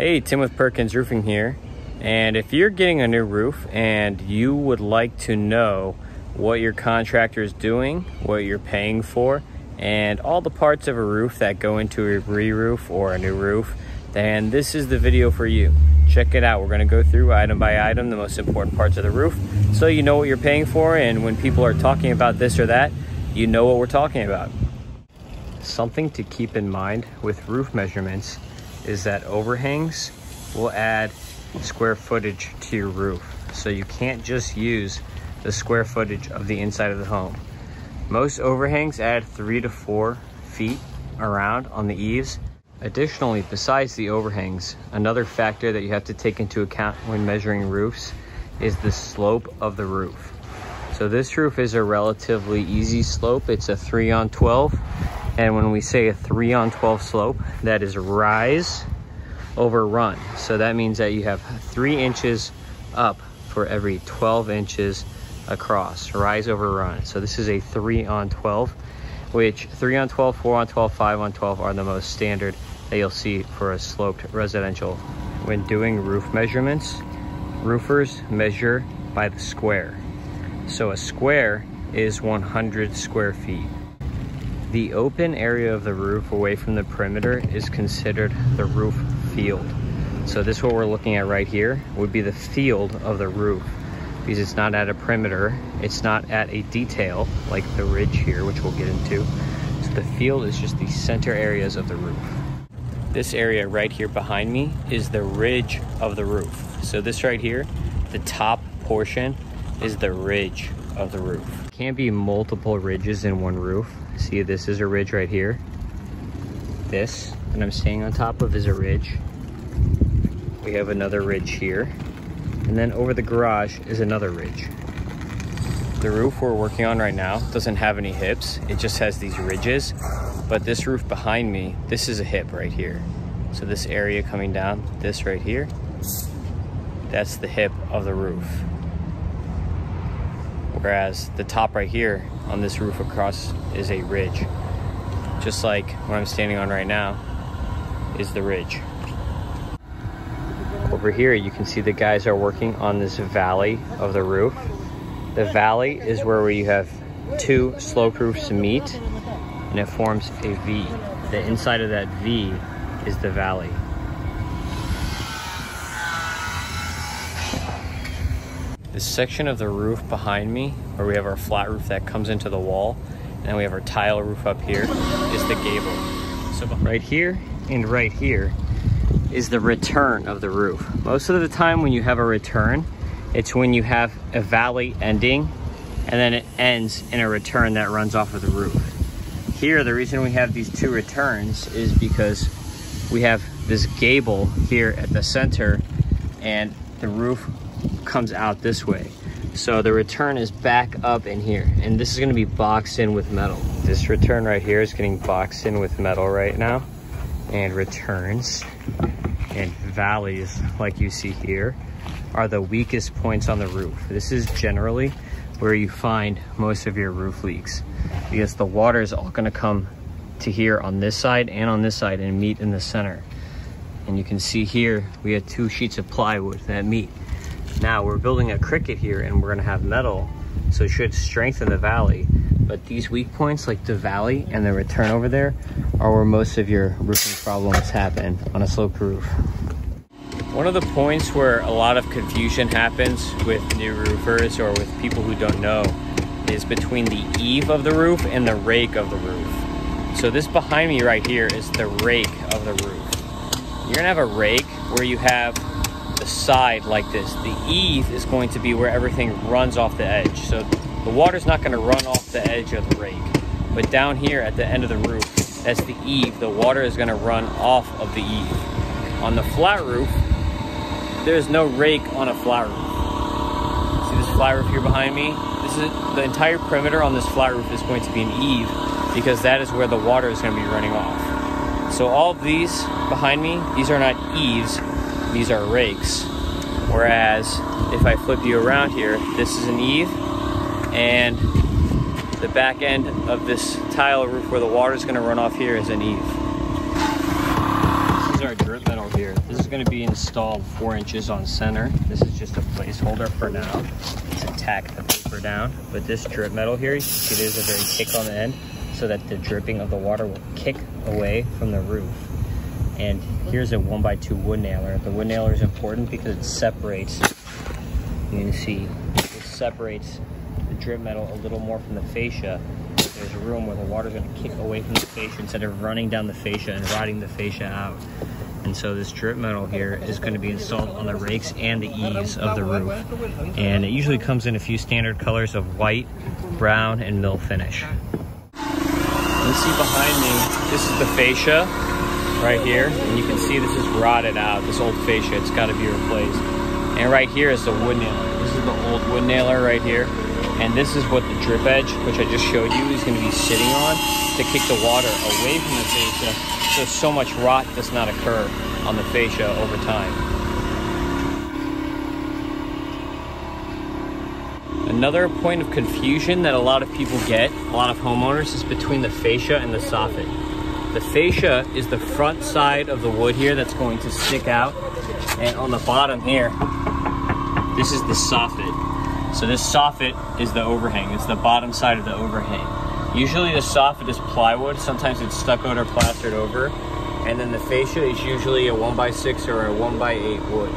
Hey, Tim with Perkins Roofing here. And if you're getting a new roof and you would like to know what your contractor is doing, what you're paying for, and all the parts of a roof that go into a re-roof or a new roof, then this is the video for you. Check it out. We're gonna go through item by item the most important parts of the roof so you know what you're paying for and when people are talking about this or that, you know what we're talking about. Something to keep in mind with roof measurements is that overhangs will add square footage to your roof. So you can't just use the square footage of the inside of the home. Most overhangs add three to four feet around on the eaves. Additionally, besides the overhangs, another factor that you have to take into account when measuring roofs is the slope of the roof. So this roof is a relatively easy slope. It's a three on 12. And when we say a three on 12 slope, that is rise over run. So that means that you have three inches up for every 12 inches across, rise over run. So this is a three on 12, which three on 12, four on 12, five on 12 are the most standard that you'll see for a sloped residential. When doing roof measurements, roofers measure by the square. So a square is 100 square feet. The open area of the roof away from the perimeter is considered the roof field. So this what we're looking at right here would be the field of the roof because it's not at a perimeter, it's not at a detail like the ridge here, which we'll get into. So the field is just the center areas of the roof. This area right here behind me is the ridge of the roof. So this right here, the top portion is the ridge of the roof. Can't be multiple ridges in one roof. See, this is a ridge right here. This, and I'm standing on top of is a ridge. We have another ridge here. And then over the garage is another ridge. The roof we're working on right now doesn't have any hips. It just has these ridges. But this roof behind me, this is a hip right here. So this area coming down, this right here, that's the hip of the roof. Whereas the top right here on this roof across is a ridge. Just like what I'm standing on right now is the ridge. Over here, you can see the guys are working on this valley of the roof. The valley is where we have two slope roofs meet and it forms a V. The inside of that V is the valley. This section of the roof behind me, where we have our flat roof that comes into the wall, and we have our tile roof up here, is the gable. So right here and right here is the return of the roof. Most of the time when you have a return, it's when you have a valley ending and then it ends in a return that runs off of the roof. Here, the reason we have these two returns is because we have this gable here at the center and the roof comes out this way. So the return is back up in here and this is gonna be boxed in with metal. This return right here is getting boxed in with metal right now and returns and valleys like you see here are the weakest points on the roof. This is generally where you find most of your roof leaks because the water is all gonna come to here on this side and on this side and meet in the center. And you can see here, we have two sheets of plywood that meet. Now we're building a cricket here and we're gonna have metal, so it should strengthen the valley. But these weak points like the valley and the return over there are where most of your roofing problems happen on a sloped roof. One of the points where a lot of confusion happens with new roofers or with people who don't know is between the eave of the roof and the rake of the roof. So this behind me right here is the rake of the roof. You're gonna have a rake where you have the side like this. The eave is going to be where everything runs off the edge. So the water's not gonna run off the edge of the rake. But down here at the end of the roof, that's the eave. The water is gonna run off of the eave. On the flat roof, there's no rake on a flat roof. See this flat roof here behind me? This is the entire perimeter on this flat roof is going to be an eave because that is where the water is going to be running off. So all of these behind me, these are not eaves, these are rakes. Whereas if I flip you around here, this is an eave and the back end of this tile roof where the water is going to run off here is an eave. This is our drip metal here. This is going to be installed four inches on center. This is just a placeholder for now to tack the paper down. But this drip metal here, you see there's a very kick on the end so that the dripping of the water will kick away from the roof. And here's a one by two wood nailer. The wood nailer is important because it separates, you can see, it separates the drip metal a little more from the fascia there's room where the water's going to kick away from the fascia instead of running down the fascia and rotting the fascia out. And so this drip metal here is going to be installed on the rakes and the eaves of the roof. And it usually comes in a few standard colors of white, brown, and mill finish. You see behind me, this is the fascia right here. And you can see this is rotted out, this old fascia. It's got to be replaced. And right here is the wood nailer. This is the old wood nailer right here. And this is what the drip edge, which I just showed you, is going to be sitting on to kick the water away from the fascia so so much rot does not occur on the fascia over time. Another point of confusion that a lot of people get, a lot of homeowners, is between the fascia and the soffit. The fascia is the front side of the wood here that's going to stick out. And on the bottom here, this is the soffit. So this soffit is the overhang. It's the bottom side of the overhang. Usually the soffit is plywood. Sometimes it's stuccoed or plastered over. And then the fascia is usually a 1x6 or a 1x8 wood.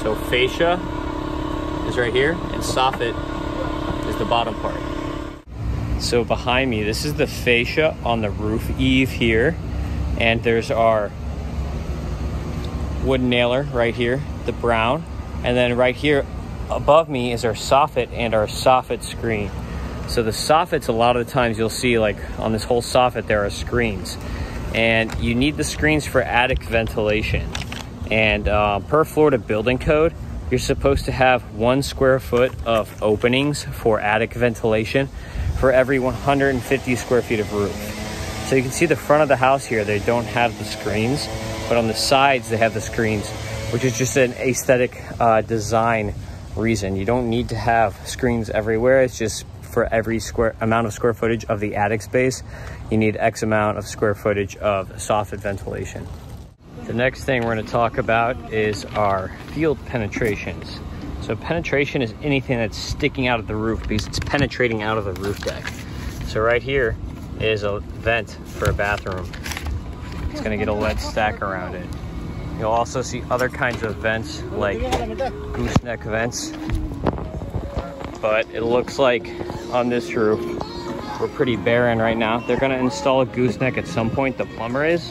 So fascia is right here and soffit is the bottom part. So behind me, this is the fascia on the roof eave here. And there's our wooden nailer right here, the brown. And then right here above me is our soffit and our soffit screen. So the soffits, a lot of the times you'll see like on this whole soffit, there are screens and you need the screens for attic ventilation. And uh, per Florida building code, you're supposed to have one square foot of openings for attic ventilation for every 150 square feet of roof. So you can see the front of the house here, they don't have the screens, but on the sides they have the screens, which is just an aesthetic uh, design reason. You don't need to have screens everywhere. It's just for every square amount of square footage of the attic space, you need X amount of square footage of soffit ventilation. The next thing we're gonna talk about is our field penetrations. So penetration is anything that's sticking out of the roof because it's penetrating out of the roof deck. So right here is a vent for a bathroom. It's gonna get a lead stack around it. You'll also see other kinds of vents like gooseneck vents. But it looks like on this roof, we're pretty barren right now. They're gonna install a gooseneck at some point, the plumber is,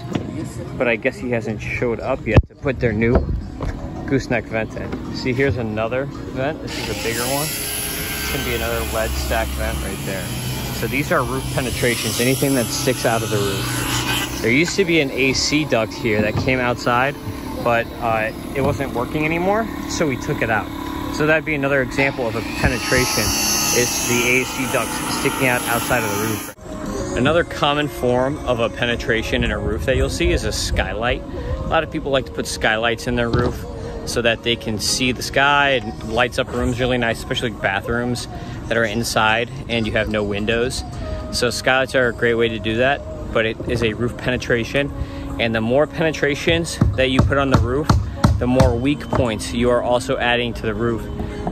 but I guess he hasn't showed up yet to put their new gooseneck vent in. See, here's another vent. This is a bigger one. This can be another lead stack vent right there. So these are roof penetrations, anything that sticks out of the roof. There used to be an AC duct here that came outside but uh, it wasn't working anymore, so we took it out. So that'd be another example of a penetration is the AC ducts sticking out outside of the roof. Another common form of a penetration in a roof that you'll see is a skylight. A lot of people like to put skylights in their roof so that they can see the sky. It lights up rooms really nice, especially bathrooms that are inside and you have no windows. So skylights are a great way to do that, but it is a roof penetration and the more penetrations that you put on the roof, the more weak points you are also adding to the roof.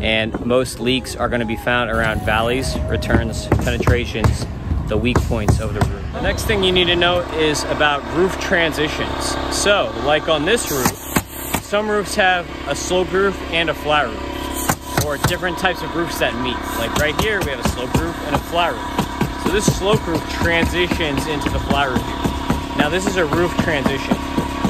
And most leaks are gonna be found around valleys, returns, penetrations, the weak points of the roof. The next thing you need to know is about roof transitions. So, like on this roof, some roofs have a slope roof and a flat roof, or different types of roofs that meet. Like right here, we have a slope roof and a flat roof. So this slope roof transitions into the flat roof here. Now this is a roof transition.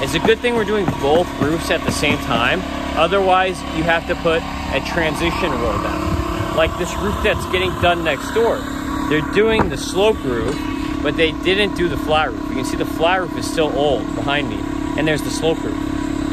It's a good thing we're doing both roofs at the same time. Otherwise, you have to put a transition roll down. Like this roof that's getting done next door. They're doing the slope roof, but they didn't do the flat roof. You can see the flat roof is still old behind me, and there's the slope roof.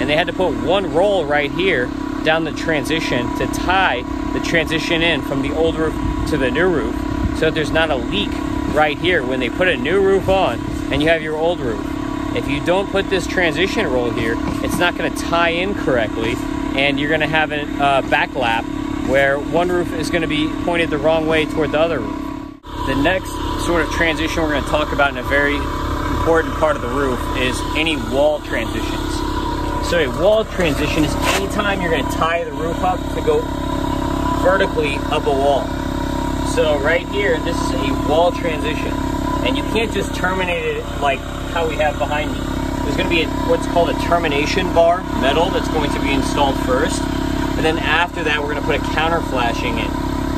And they had to put one roll right here down the transition to tie the transition in from the old roof to the new roof so that there's not a leak right here when they put a new roof on and you have your old roof. If you don't put this transition roll here, it's not going to tie in correctly, and you're going to have a uh, backlap where one roof is going to be pointed the wrong way toward the other roof. The next sort of transition we're going to talk about in a very important part of the roof is any wall transitions. So a wall transition is anytime you're gonna tie the roof up to go vertically up a wall. So right here, this is a wall transition. And you can't just terminate it like how we have behind me. There's gonna be a, what's called a termination bar, metal, that's going to be installed first. And then after that, we're gonna put a counter flashing in.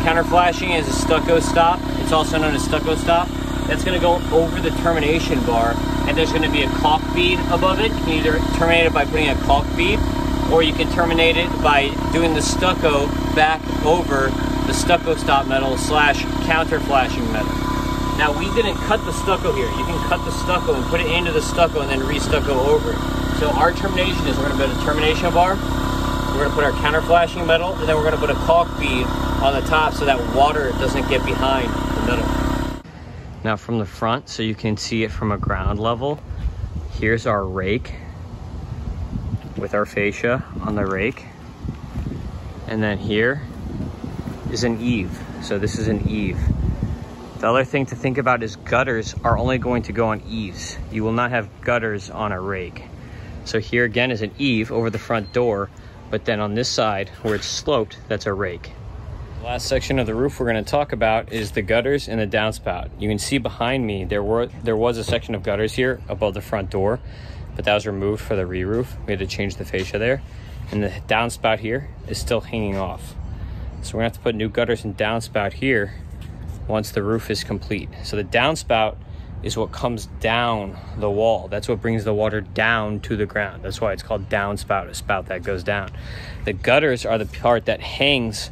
Counter flashing is a stucco stop. It's also known as stucco stop. That's gonna go over the termination bar and there's gonna be a caulk bead above it. You can either terminate it by putting a caulk bead or you can terminate it by doing the stucco back over the stucco stop metal slash counter flashing metal. Now we didn't cut the stucco here. You can cut the stucco and put it into the stucco and then re-stucco over it. So our termination is we're gonna put a termination bar, we're gonna put our counter flashing metal, and then we're gonna put a caulk bead on the top so that water doesn't get behind the metal. Now from the front, so you can see it from a ground level, here's our rake with our fascia on the rake. And then here is an eave. So this is an eave. The other thing to think about is gutters are only going to go on eaves. You will not have gutters on a rake. So here again is an eave over the front door, but then on this side where it's sloped, that's a rake. The last section of the roof we're going to talk about is the gutters and the downspout. You can see behind me there were there was a section of gutters here above the front door but that was removed for the re-roof. We had to change the fascia there. And the downspout here is still hanging off. So we're gonna have to put new gutters and downspout here once the roof is complete. So the downspout is what comes down the wall. That's what brings the water down to the ground. That's why it's called downspout, a spout that goes down. The gutters are the part that hangs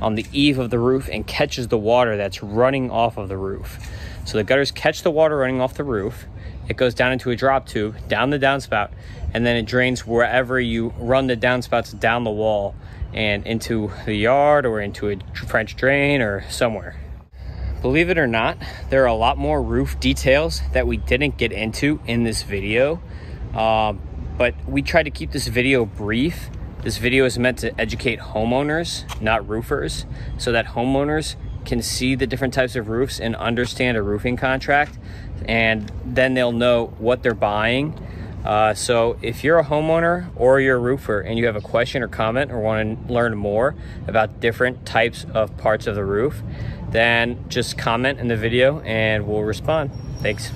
on the eave of the roof and catches the water that's running off of the roof. So the gutters catch the water running off the roof it goes down into a drop tube, down the downspout, and then it drains wherever you run the downspouts down the wall and into the yard or into a French drain or somewhere. Believe it or not, there are a lot more roof details that we didn't get into in this video, uh, but we tried to keep this video brief. This video is meant to educate homeowners, not roofers, so that homeowners can see the different types of roofs and understand a roofing contract and then they'll know what they're buying. Uh, so if you're a homeowner or you're a roofer and you have a question or comment or want to learn more about different types of parts of the roof, then just comment in the video and we'll respond. Thanks.